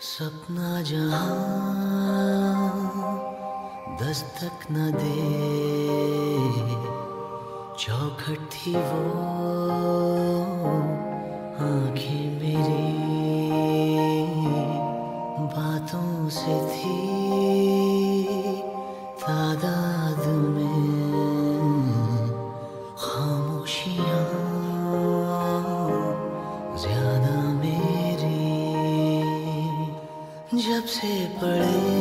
सपना जहाँ दस्तक न दे, चौखट थी वो आँखें मेरी, बातों से थी तादाद में। जब से पड़े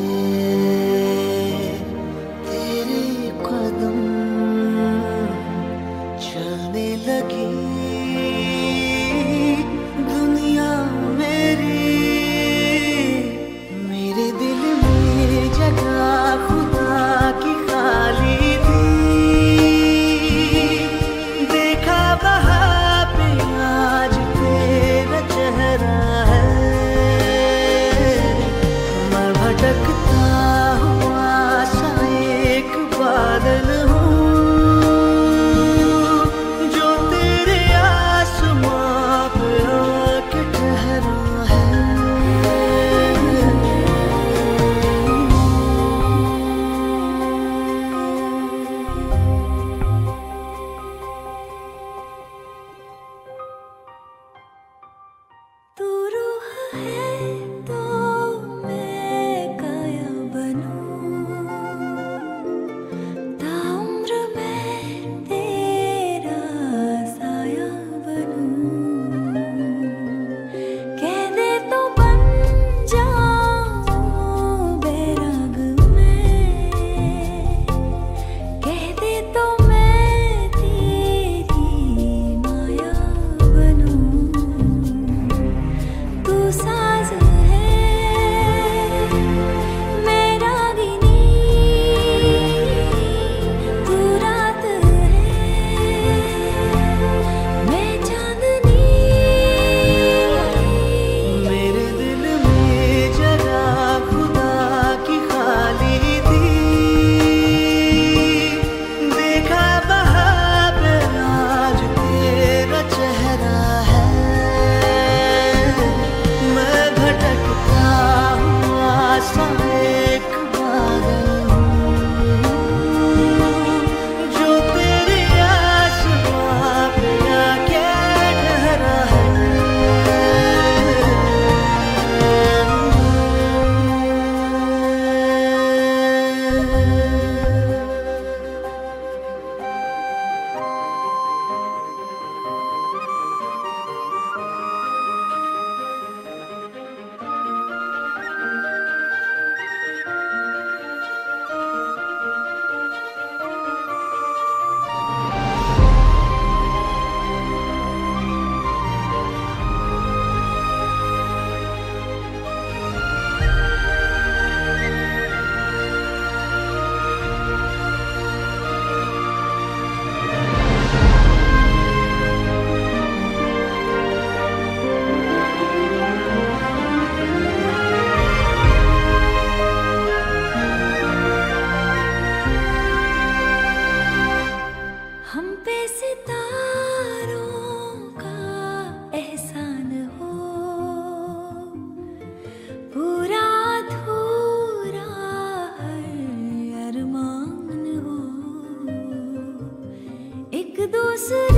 思